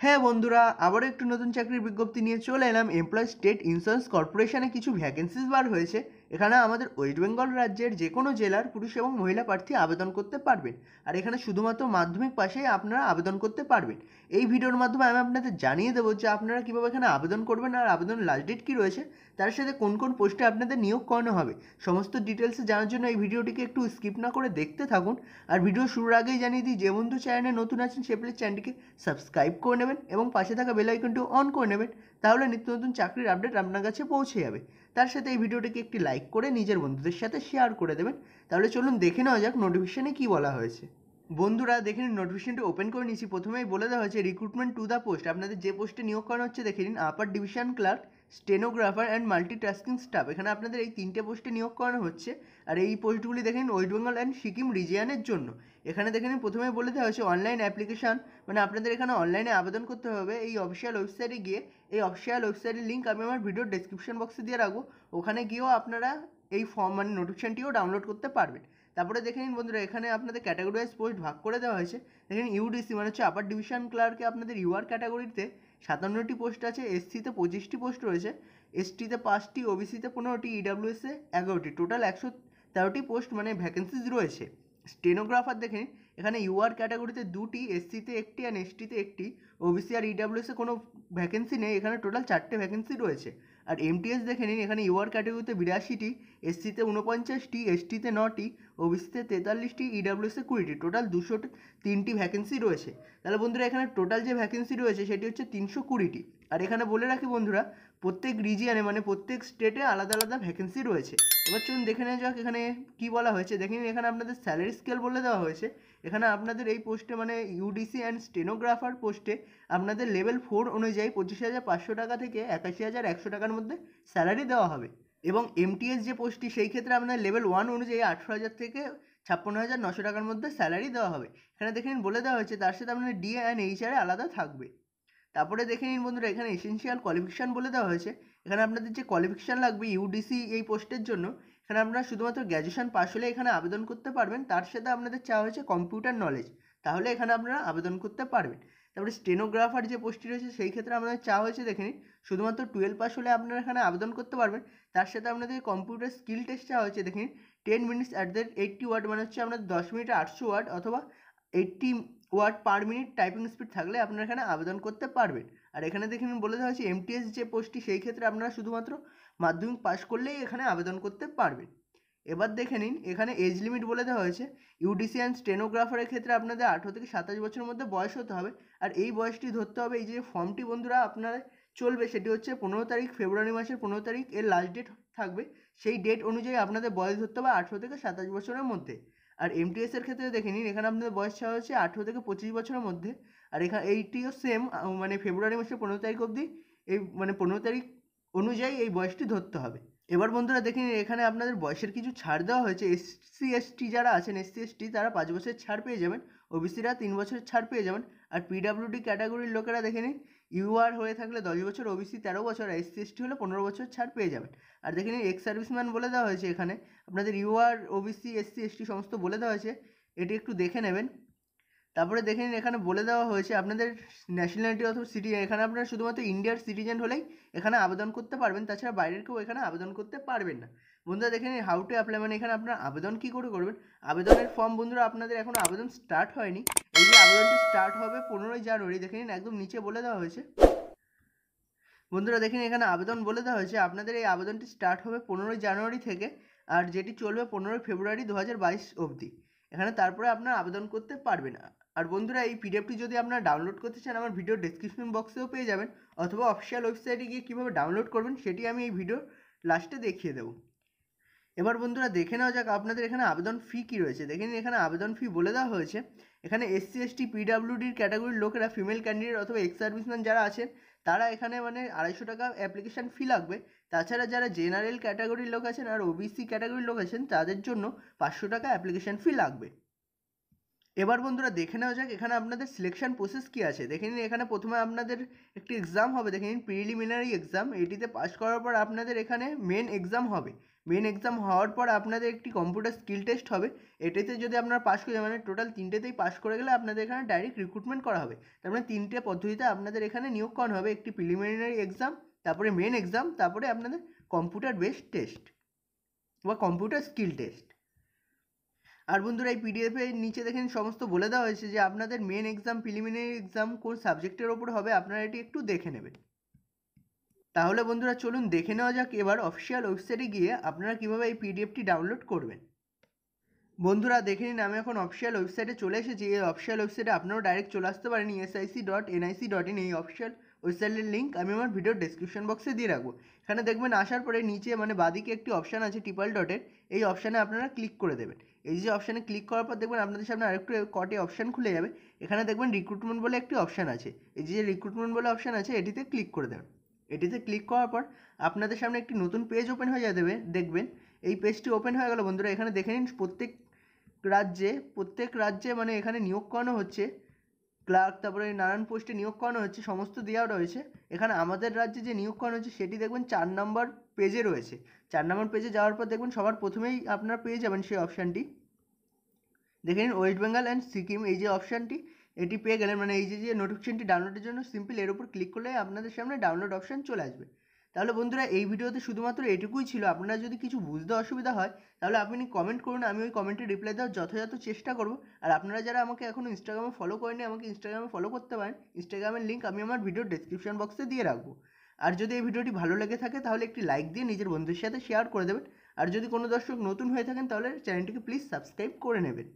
হ্যাঁ বন্ধুরা, আবারও একটু নতুন চাকরির বিজ্ঞপ্তি নিয়ে চলে এলাম। এমপ্লয় স্টেট ইন্স্যুরেন্স কর্পোরেশনে কিছু ভ্যাকেন্সিস বার হয়েছে। এখানে আমাদের ওয়েস্ট বেঙ্গল রাজ্যের যে কোনো জেলার পুরুষ এবং মহিলা প্রার্থী আবেদন করতে পারবেন। আর এখানে শুধুমাত্র মাধ্যমিক পাশেই আপনারা আবেদন করতে পারবেন। এই ভিডিওর মাধ্যমে আমি আপনাদের জানিয়ে দেবো যে আপনারা কীভাবে এখানে আবেদন করবেন আর আবেদন লাস্ট ডেট কী রয়েছে, তার সাথে কোন কোন পোস্টে আপনাদের নিয়োগ করানো হবে। সমস্ত ডিটেলসে জানার জন্য এই ভিডিওটিকে একটু স্কিপ না করে দেখতে থাকুন। আর ভিডিও শুরুর আগেই জানিয়ে দিই, যে বন্ধু চ্যানেলে নতুন আছেন সে প্লিজ চ্যানেলটিকে সাবস্ক্রাইব করে নেবেন এবং পাশে থাকা বেল আইকনটি অন করে নেবেন। তাহলে নিত্য নতুন চাকরির আপডেট আপনার কাছে পৌঁছে যাবে। তার সাথে এই ভিডিওটিকে একটি লাইক করে নিজের বন্ধুদের সাথে শেয়ার করে দেবেন। তাহলে চলুন দেখে নেওয়া যাক নোটিফিকেশনে কী বলা হয়েছে। বন্ধুরা, দেখে নিন নোটিফিকেশনটি ওপেন করে নিয়েছি। প্রথমেই বলে দেওয়া হয়েছে রিক্রুটমেন্ট টু দ্য পোস্ট আপনাদের যে পোস্টে নিয়োগ করানো হচ্ছে, দেখে নিন upper division clerk stenographer and multitasking staff. এখানে আপনাদের এই তিনটে পোস্টে নিয়োগ করানো হচ্ছে। আর এই পোস্টগুলি দেখেন ওয়েস্ট বেঙ্গল অ্যান্ড সিকিম রিজিয়ানের জন্য। এখানে দেখে নিন, প্রথমে বলে দেওয়া হয়েছে অনলাইন অ্যাপ্লিকেশন। মানে আপনাদের এখানে অনলাইনে আবেদন করতে হবে। এই অফিসিয়াল ওয়েবসাইটে গিয়ে, এই অফিসিয়াল ওয়েবসাইটের লিঙ্ক আমি আমার ভিডিওর ডেসক্রিপশন বক্সে দিয়ে রাখব। ওখানে গিয়েও আপনারা এই ফর্ম মানে নোটিফিকেশনটিও ডাউনলোড করতে পারবেন। তারপরে দেখে নিন বন্ধুরা, এখানে আপনাদের ক্যাটাগরি ওয়াইজ পোস্ট ভাগ করে দেওয়া হয়েছে। দেখেন ইউডিসি মানে হচ্ছে আপার ডিভিশন ক্লার্কে আপনাদের ইউআর ক্যাটাগরিতে সাতান্নটি পোস্ট আছে এসসিতে পঁচিশটি পোস্ট রয়েছে এসটিতে পাঁচটি ওবিসিতে পনেরোটি ইডাব্লিউএসে এগারোটি। টোটাল একশো তেরোটি পোস্ট মানে ভ্যাকেন্সিজ রয়েছে। স্টেনোগ্রাফার দেখে নিন, এখানে ইউআর ক্যাটাগরিতে দুটি এসসিতে একটি আর এসটিতে একটি ওবিসি আর ইডাব্লিউএসে কোনো ভ্যাকেন্সি নেই, এখানে টোটাল চারটে ভ্যাকেন্সি রয়েছে। আর এমটিএস দেখে নিন, এখানে ইউআর ক্যাটাগরিতে বিরাশিটি এসসিতে উনপঞ্চাশটি এসটিতে নটি ওবিসিতে তেতাল্লিশটি ইডাব্লিউসিতে কুড়িটি। টোটাল দুশো তিনটি ভ্যাকেন্সি রয়েছে। তাহলে বন্ধুরা, এখানে টোটাল যে ভ্যাকেন্সি রয়েছে, সেটি হচ্ছে তিনশো কুড়িটি। আর এখানে বলে রাখি বন্ধুরা প্রত্যেক রিজিয়ানে মানে প্রত্যেক স্টেটে আলাদা আলাদা ভ্যাকেন্সি রয়েছে। এবার চলুন দেখে নেওয়া যাক এখানে কী বলা হয়েছে। দেখে নিন, এখানে আপনাদের স্যালারি স্কেল বলে দেওয়া হয়েছে। এখানে আপনাদের এই পোস্টে মানে ইউডিসি অ্যান্ড স্টেনোগ্রাফার পোস্টে আপনাদের লেভেল ফোর অনুযায়ী পঁচিশ হাজার পাঁচশো টাকা থেকে একাশি হাজার একশো টাকার মধ্যে স্যালারি দেওয়া হবে। এবং এমটিএস যে পোস্টটি সেই ক্ষেত্রে আপনাদের লেভেল ওয়ান অনুযায়ী আঠেরো হাজার থেকে ছাপ্পান্ন হাজার নশো টাকার মধ্যে স্যালারি দেওয়া হবে। এখানে দেখে নিন, বলে দেওয়া হয়েছে, তার সাথে আপনাদের ডিএ অ্যান্ড এইচআরে আলাদা থাকবে। তারপরে দেখে নিন বন্ধুরা, এখানে এসেন্সিয়াল কোয়ালিফিকেশান বলে দেওয়া হয়েছে। এখানে আপনাদের যে কোয়ালিফিকেশান লাগবে ইউডিসি এই পোস্টের জন্য, এখানে আপনারা শুধুমাত্র গ্র্যাজুয়েশন পাস হলে এখানে আবেদন করতে পারবেন। তার সাথে আপনাদের চাওয়া হয়েছে কম্পিউটার নলেজ তাহলে এখানে আপনারা আবেদন করতে পারবেন। তারপরে স্টেনোগ্রাফার যে পোস্টটি রয়েছে, সেই ক্ষেত্রে আপনাদের চাওয়া হয়েছে দেখে নিন, শুধুমাত্র টুয়েলভ পাস হলে আপনারা এখানে আবেদন করতে পারবেন। তার সাথে আপনাদের কম্পিউটার স্কিল টেস্ট চাওয়া হয়েছে দেখে নিন ten minutes at the eighty word মানে হচ্ছে আপনাদের দশ মিনিটে আটশো ওয়ার্ড অথবা eighty word per minute typing speed থাকলে আপনারা এখানে আবেদন করতে পারবেন। আর এখানে দেখে নিন বলে দেওয়া হয়েছে এমটিএস যে পোস্টটি সেই ক্ষেত্রে আপনারা শুধুমাত্র মাধ্যমিক পাস করলেই এখানে আবেদন করতে পারবেন। এবার দেখে নিন, এখানে এজ লিমিট বলে দেওয়া হয়েছে। ইউডিসি অ্যান্ড স্টেনোগ্রাফারের ক্ষেত্রে আপনাদের আঠেরো থেকে সাতাশ বছরের মধ্যে বয়স হতে হবে। আর এই বয়সটি ধরতে হবে, এই যে ফর্মটি বন্ধুরা আপনারা চলবে, সেটি হচ্ছে পনেরো তারিখ, ফেব্রুয়ারি মাসের পনেরো তারিখ এর লাস্ট ডেট থাকবে। সেই ডেট অনুযায়ী আপনাদের বয়স ধরতে হবে আঠেরো থেকে সাতাশ বছরের মধ্যে। আর এমটিএস এর ক্ষেত্রে দেখে নিন, এখানে আপনাদের বয়স চাওয়া হচ্ছে আঠেরো থেকে পঁচিশ বছরের মধ্যে। আর এখানে এইটিও সেম মানে ফেব্রুয়ারি মাসের পনেরো তারিখ অবধি এই মানে পনেরো তারিখ অনুযায়ী এই বয়সটি ধরতে হবে। এবার বন্ধুরা দেখে নিন, এখানে আপনাদের বয়সের কিছু ছাড় দেওয়া হয়েছে। এসসি এসটি যারা আছেন এসসি এসটি তারা পাঁচ বছরের ছাড় পেয়ে যাবেন। ওবিসিরা তিন বছরের ছাড় পেয়ে যাবেন। আর পিডাব্লিউডি ক্যাটাগরির লোকেরা দেখে নিন ইউআর হয়ে থাকলে দশ বছর ওবিসি তেরো বছর আর এসসি হলে পনেরো বছর ছাড় পেয়ে যাবেন। আর দেখে নিন এক্স সার্ভিসম্যান বলে দেওয়া হয়েছে এখানে। আপনাদের ইউআর ওবিসি এসসি এসটি সমস্ত বলে দেওয়া হয়েছে। এটি একটু দেখে নেবেন। তারপরে দেখে নিন, এখানে বলে দেওয়া হয়েছে আপনাদের ন্যাশনালিটি অথবা সিটি এখানে আপনারা শুধুমাত্র ইন্ডিয়ার সিটিজেন হলেই এখানে আবেদন করতে পারবেন, তাছাড়া বাইরের কেউ এখানে আবেদন করতে পারবেন না। বন্ধুরা দেখে নিন হাউ টু অ্যাপ্লাই মানে এখানে আপনারা আবেদন কী করে করবেন? আবেদনের ফর্ম বন্ধুরা আপনাদের এখনও আবেদন স্টার্ট হয়নি। এই যে আবেদনটি স্টার্ট হবে পনেরোই জানুয়ারি, দেখে নিন একদম নিচে বলে দেওয়া হয়েছে। বন্ধুরা দেখেন এখানে আবেদন বলে দেওয়া হয়েছে, আপনাদের এই আবেদনটি স্টার্ট হবে পনেরোই জানুয়ারি থেকে, আর যেটি চলবে পনেরোই ফেব্রুয়ারি দু হাজার বাইশ অবধি। এখানে তারপরে আপনারা আবেদন করতে পারবেন আর বন্ধুরা, এই পিডিএফটি যদি আপনারা ডাউনলোড করতে চান, আমার ভিডিও ডেসক্রিপশন বক্সেও পেয়ে যাবেন। অথবা অফিসিয়াল ওয়েবসাইটে গিয়ে কীভাবে ডাউনলোড করবেন, সেটি আমি এই ভিডিওর লাস্টে দেখিয়ে দেবো। এবার বন্ধুরা, দেখে নেওয়া যাক আপনাদের এখানে আবেদন ফি কী রয়েছে। দেখে নিন, এখানে আবেদন ফি বলে দেওয়া হয়েছে। এখানে এসসি এসটি পিডাব্লিউডির ক্যাটাগরির লোকেরা ফিমেল ক্যান্ডিডেট অথবা এক্স সার্ভিসম্যান যারা আছেন, তারা এখানে মানে আড়াইশো টাকা অ্যাপ্লিকেশান ফি লাগবে। তাছাড়া যারা জেনারেল ক্যাটাগরির লোক আছেন আর ওবিসি ক্যাটাগরির লোক আছেন, তাদের জন্য পাঁচশো টাকা অ্যাপ্লিকেশান ফি লাগবে। এবার বন্ধুরা দেখে নেওয়া যাক এখানে আপনাদের সিলেকশন প্রসেস কী আছে। দেখে নিন, এখানে প্রথমে আপনাদের একটি এক্সাম হবে, দেখে নিন প্রিলিমিনারি এক্সাম এটিতে পাস করার পর আপনাদের এখানে মেন এক্সাম হবে। মেন এক্সাম হওয়ার পর আপনাদের একটি কম্পিউটার স্কিল টেস্ট হবে, এটিতে যদি আপনারা পাস করে মানে টোটাল তিনটেতেই পাস করে গেলে আপনাদের এখানে ডাইরেক্ট রিক্রুটমেন্ট করা হবে। তার মানে তিনটে পদ্ধতিতে আপনাদের এখানে নিয়োগ করানো হবে, একটি প্রিলিমিনারি এক্সাম তারপরে মেন এক্সাম তারপরে আপনাদের কম্পিউটার বেসড টেস্ট বা কম্পিউটার স্কিল টেস্ট আর বন্ধুরা, এই পিডিএফের নিচে দেখেন সমস্ত বলে দেওয়া হয়েছে যে আপনাদের মেন এক্সাম প্রিলিমিনারি এক্সাম কোন সাবজেক্টের ওপর হবে, আপনারা এটি একটু দেখে নেবেন। তাহলে বন্ধুরা, চলুন দেখে নেওয়া যাক এবার অফিসিয়াল ওয়েবসাইটে গিয়ে আপনারা কীভাবে এই পিডিএফটি ডাউনলোড করবেন। বন্ধুরা, দেখে নিন, আমি এখন অফিসিয়াল ওয়েবসাইটে চলে এসেছি। এই অফিসিয়াল ওয়েবসাইটে আপনারাও ডাইরেক্ট চলে আসতে পারেন ESIC dot, NIC dot in এই অফিসিয়াল ওয়েবসাইটের লিঙ্ক আমি আমার ভিডিও ডেসক্রিপশন বক্সে দিয়ে রাখব। এখানে দেখবেন আসার পরে নিচে মানে বাদিকে একটি অপশান আছে টিপাল ডটের এই অপশানে আপনারা ক্লিক করে দেবেন। এই যে অপশানে ক্লিক করার পর দেখবেন আপনাদের সামনে আরেকটু কটি অপশান খুলে যাবে। এখানে দেখবেন রিক্রুটমেন্ট বলে একটি অপশান আছে। এই যে রিক্রুটমেন্ট বলে অপশান আছে, এটিতে ক্লিক করে দেবেন। এটিতে ক্লিক করার পর আপনাদের সামনে একটি নতুন পেজ ওপেন হয়ে যাবে, দেখবেন। এই পেজটি ওপেন হয়ে গেল, বন্ধুরা, এখানে দেখে নিন প্রত্যেক রাজ্যে প্রত্যেক রাজ্যে মানে এখানে নিয়োগ করানো হচ্ছে। ক্লার্ক, তারপরে নানান পোস্টে নিয়োগ করানো হচ্ছে সমস্ত দেওয়া রয়েছে। এখানে আমাদের রাজ্যে যে নিয়োগ করানো হচ্ছে সেটি দেখবেন চার নম্বর পেজে রয়েছে। চার নম্বর পেজে যাওয়ার পর দেখবেন সবার প্রথমেই আপনারা পেয়ে যাবেন সেই অপশানটি দেখে নিন ওয়েস্ট বেঙ্গল অ্যান্ড সিকিম এই যে অপশানটি এটি পেয়ে গেলেন। মানে এই যে যে নোটিফিকেশনটি ডাউনলোডের জন্য সিম্পল এর উপর ক্লিক করলে আপনাদের সামনে ডাউনলোড অপশান চলে আসবে। তাহলে বন্ধুরা এই ভিডিওতে শুধুমাত্র এটুকুই ছিল। আপনারা যদি কিছু বুঝতে অসুবিধা হয়, তাহলে আপনি কমেন্ট করুন, আমি ওই কমেন্টে রিপ্লাই দেওয়ার যথাযথ চেষ্টা করব। আর আপনারা যারা আমাকে এখনও ইনস্টাগ্রামে ফলো করেনি আমাকে ইনস্টাগ্রামে ফলো করতে পারেন। ইনস্টাগ্রামের লিঙ্ক আমি আমার ভিডিওর ডেসক্রিপশন বক্সে দিয়ে রাখব। আর যদি এই ভিডিওটি ভালো লেগে থাকে, তাহলে একটি লাইক দিয়ে নিজের বন্ধুদের সাথে শেয়ার করে দেবেন। আর যদি কোনো দর্শক নতুন হয়ে থাকেন, তাহলে চ্যানেলটিকে প্লিজ সাবস্ক্রাইব করে নেবেন।